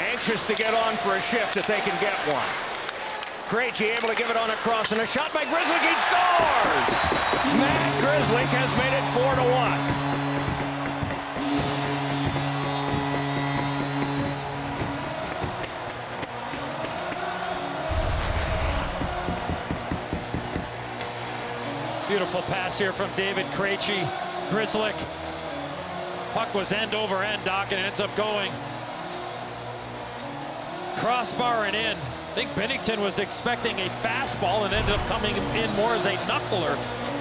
Anxious to get on for a shift if they can get one. Krejci able to give it on a cross and a shot by Grzelcyk. Scores! Matt Grzelcyk has made it 4 to one. Beautiful pass here from David Krejci. Grzelcyk. Puck was end over end, Doc, and ends up going crossbar and in. I think Binnington was expecting a fastball and ended up coming in more as a knuckler.